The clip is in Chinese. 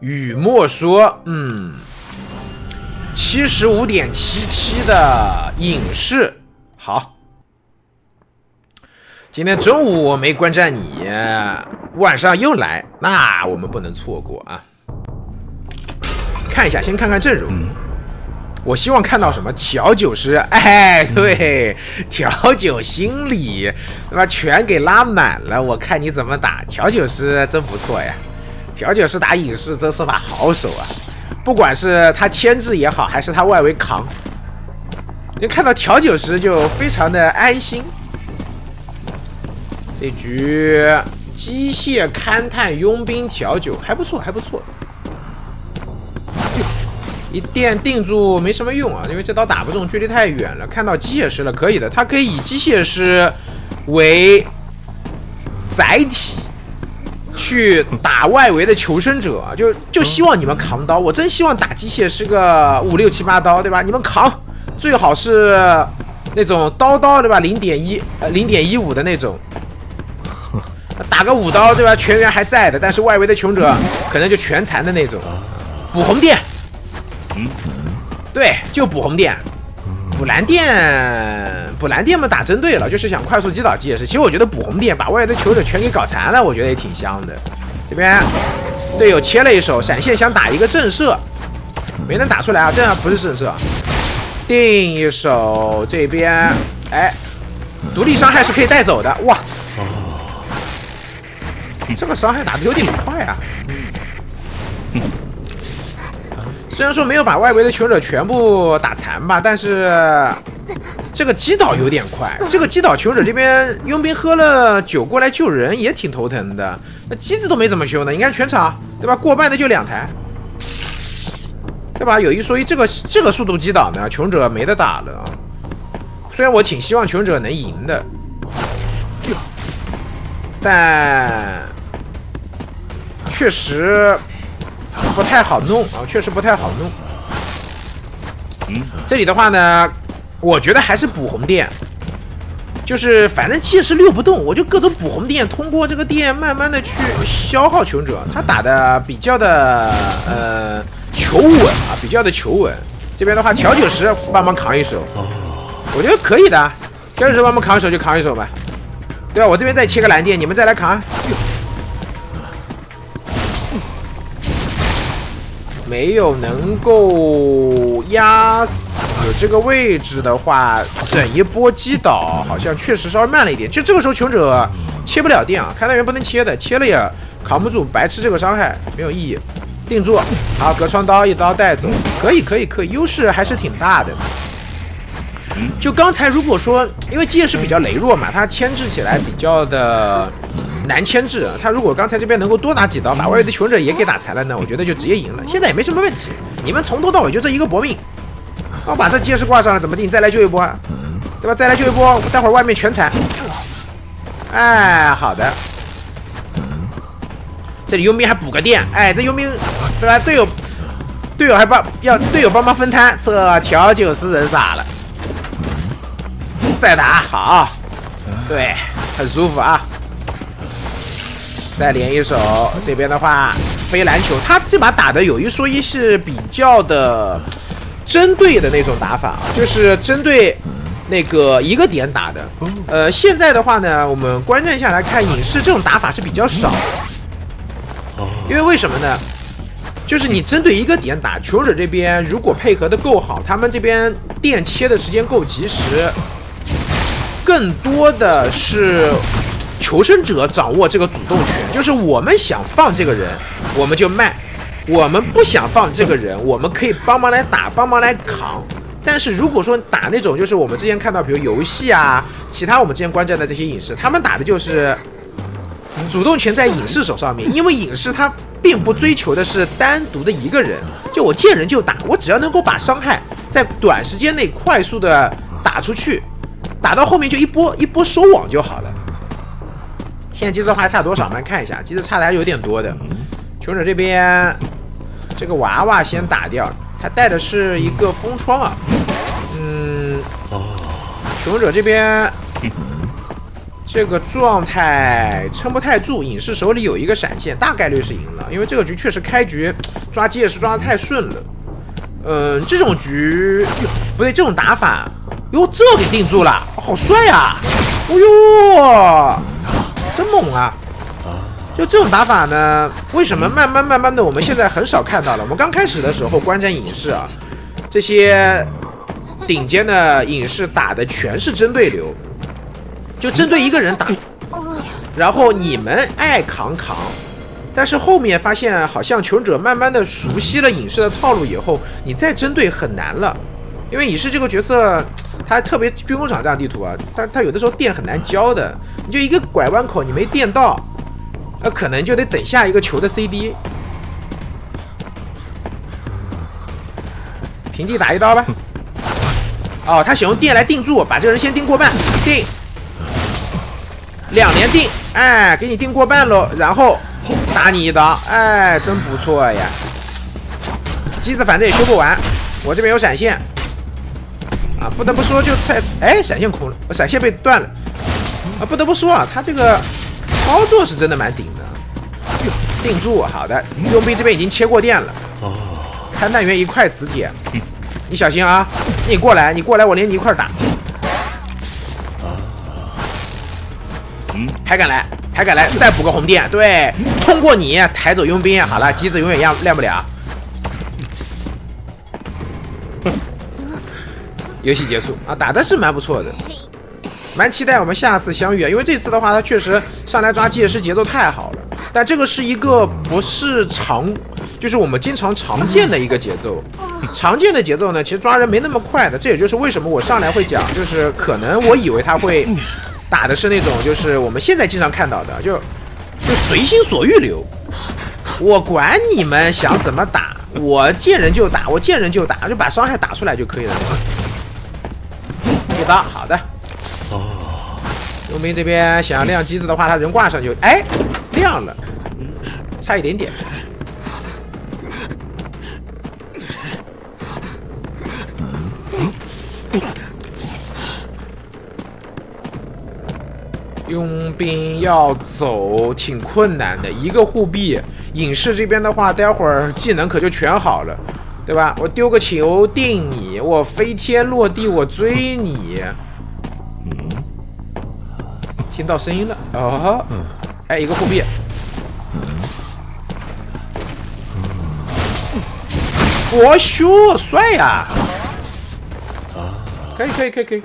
雨墨说，嗯，七十五点七七的影视，好。今天中午我没观战你，晚上又来，那我们不能错过啊！看一下，先看看阵容。我希望看到什么调酒师，哎，对，调酒心理，他妈全给拉满了。我看你怎么打调酒师，真不错呀！调酒师打影视真是把好手啊！不管是他牵制也好，还是他外围扛，你看到调酒师就非常的安心。这局机械勘探佣兵调酒还不错，还不错。一电定住没什么用啊，因为这刀打不中，距离太远了。看到机械师了，可以的，他可以以机械师为载体去打外围的求生者，就就希望你们扛刀。我真希望打机械师个五六七八刀，对吧？你们扛，最好是那种刀刀，对吧？零点一呃零点一五的那种。打个五刀对吧？全员还在的，但是外围的穷者可能就全残的那种。补红电，嗯，对，就补红电，补蓝电，补蓝电嘛打针对了，就是想快速击倒机械师。其实我觉得补红电把外围的求者全给搞残了，我觉得也挺香的。这边队友切了一手闪现，想打一个震慑，没能打出来啊，这样不是震慑。定一手这边，哎，独立伤害是可以带走的，哇。这个伤害打的有点快啊！嗯虽然说没有把外围的求者全部打残吧，但是这个击倒有点快。这个击倒求者这边佣兵喝了酒过来救人也挺头疼的。那机子都没怎么修呢，你看全场对吧？过半的就两台，对吧？有一说一，这个这个速度击倒呢，求者没得打了。虽然我挺希望求者能赢的，但。确实不太好弄啊，确实不太好弄。嗯，这里的话呢，我觉得还是补红电，就是反正气势溜不动，我就各种补红电，通过这个电慢慢的去消耗穷者。他打的比较的呃求稳啊，比较的求稳。这边的话调酒师帮忙扛一手，我觉得可以的。调酒师帮忙扛一手就扛一手吧，对吧？我这边再切个蓝电，你们再来扛。没有能够压死这个位置的话，整一波击倒好像确实稍微慢了一点。就这个时候，穷者切不了电啊，开弹员不能切的，切了也扛不住，白吃这个伤害没有意义。定住，好，隔窗刀一刀带走，可以可以可以，优势还是挺大的。就刚才如果说，因为机械师比较羸弱嘛，他牵制起来比较的。难牵制啊！他如果刚才这边能够多打几刀，把外围的求生者也给打残了呢，我觉得就直接赢了。现在也没什么问题，你们从头到尾就这一个搏命。我把这结石挂上了，怎么地？你再来救一波，对吧？再来救一波，待会儿外面全残。哎，好的。这里佣兵还补个电，哎，这佣兵对吧？队友队友还帮要队友帮忙分摊，这调酒师人傻了。再打好，对，很舒服啊。再连一手，这边的话飞篮球，他这把打的有一说一是比较的针对的那种打法，就是针对那个一个点打的。呃，现在的话呢，我们观战下来看，影视这种打法是比较少。因为为什么呢？就是你针对一个点打，求者这边如果配合的够好，他们这边电切的时间够及时，更多的是。求生者掌握这个主动权，就是我们想放这个人，我们就卖；我们不想放这个人，我们可以帮忙来打，帮忙来扛。但是如果说打那种，就是我们之前看到，比如游戏啊，其他我们之前观战的这些影视，他们打的就是主动权在影视手上面，因为影视它并不追求的是单独的一个人，就我见人就打，我只要能够把伤害在短时间内快速的打出去，打到后面就一波一波收网就好了。现在机子还差多少？我们来看一下，机子差的还是有点多的。穷者这边，这个娃娃先打掉，他带的是一个风窗啊。嗯，穷者这边这个状态撑不太住，影视手里有一个闪现，大概率是赢了，因为这个局确实开局抓机械师抓的太顺了。嗯，这种局不对，这种打法，哟，这给定住了，好帅呀！哦呦，真猛啊！就这种打法呢，为什么慢慢慢慢的我们现在很少看到了？我们刚开始的时候观战影视啊，这些顶尖的影视打的全是针对流。就针对一个人打，然后你们爱扛扛，但是后面发现好像求者慢慢的熟悉了影视的套路以后，你再针对很难了，因为影视这个角色，他特别军工厂这样地图啊，他他有的时候电很难交的，你就一个拐弯口你没电到，那可能就得等下一个球的 CD，平地打一刀吧。哦，他想用电来定住，把这个人先定过半，定。两连定，哎，给你定过半喽，然后打你一刀，哎，真不错呀。机子反正也修不完，我这边有闪现，啊，不得不说就在，哎，闪现空了，闪现被断了，啊，不得不说啊，他这个操作是真的蛮顶的。定住，好的，佣兵这边已经切过电了，哦，勘探员一块磁铁，你小心啊，你过来，你过来，我连你一块打。还敢来，还敢来，再补个红电，对，通过你抬走佣兵，好了，机子永远亮亮不了。游戏结束啊，打的是蛮不错的，蛮期待我们下次相遇啊，因为这次的话，他确实上来抓机械师节奏太好了，但这个是一个不是常，就是我们经常常见的一个节奏，常见的节奏呢，其实抓人没那么快的，这也就是为什么我上来会讲，就是可能我以为他会。打的是那种，就是我们现在经常看到的，就就随心所欲流，我管你们想怎么打，我见人就打，我见人就打，就把伤害打出来就可以了。一刀，好的。哦。佣兵这边想要亮机子的话，他人挂上就，哎，亮了，差一点点。佣兵要走挺困难的，一个护臂。影视这边的话，待会儿技能可就全好了，对吧？我丢个球定你，我飞天落地我追你。嗯，听到声音了哦。哎，一个护臂。我秀，帅呀！啊可以可以可以可以。